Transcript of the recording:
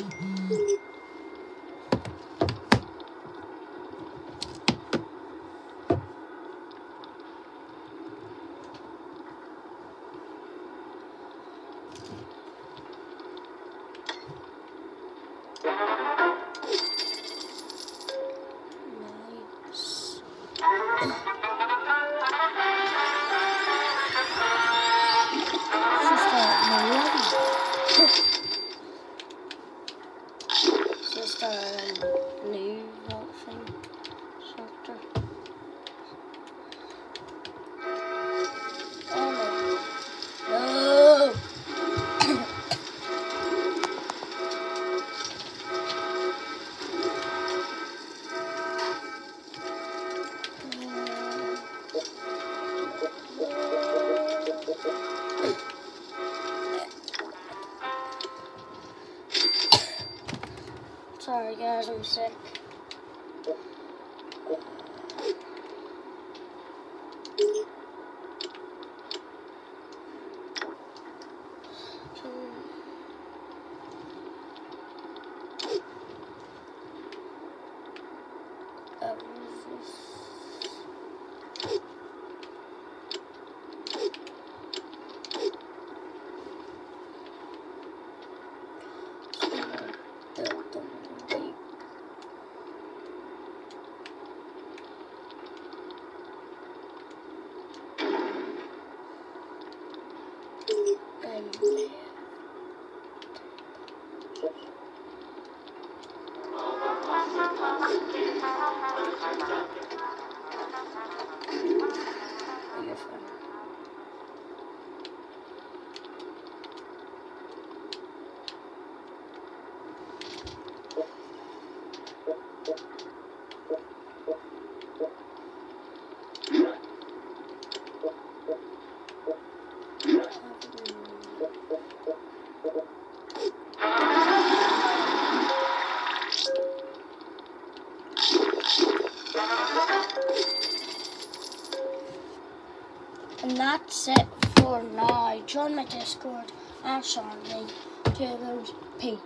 Nice. Because I'm sick. Um, 嗯 And that's it for now. Join my Discord. I'm sorry. Toodles. Peace.